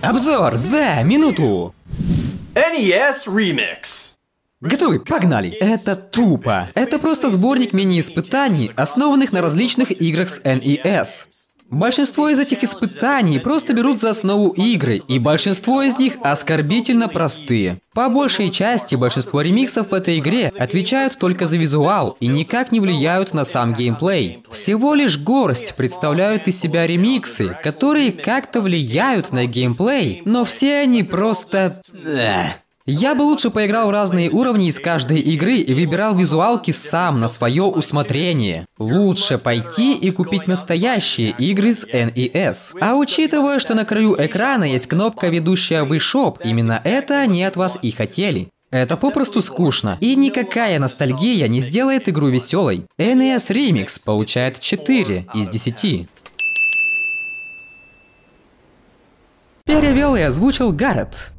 Обзор за минуту. NES Remix. Готовы? Погнали! Это тупо. Это просто сборник мини-испытаний, основанных на различных играх с NES. Большинство из этих испытаний просто берут за основу игры, и большинство из них оскорбительно простые. По большей части, большинство ремиксов в этой игре отвечают только за визуал и никак не влияют на сам геймплей. Всего лишь горсть представляют из себя ремиксы, которые как-то влияют на геймплей, но все они просто... Эх. Я бы лучше поиграл в разные уровни из каждой игры и выбирал визуалки сам на свое усмотрение. Лучше пойти и купить настоящие игры с NES. А учитывая, что на краю экрана есть кнопка ведущая в eShop, именно это они от вас и хотели. Это попросту скучно, и никакая ностальгия не сделает игру веселой. NES Remix получает 4 из 10. Перевел и озвучил Гаррет.